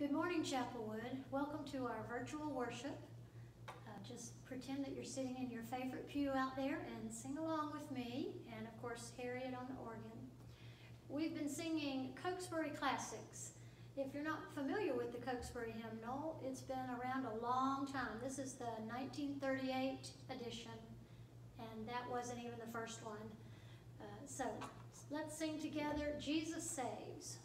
Good morning, Chapelwood. Welcome to our virtual worship. Uh, just pretend that you're sitting in your favorite pew out there and sing along with me, and of course, Harriet on the organ. We've been singing Cokesbury Classics. If you're not familiar with the Cokesbury hymnal, it's been around a long time. This is the 1938 edition, and that wasn't even the first one. Uh, so let's sing together Jesus Saves.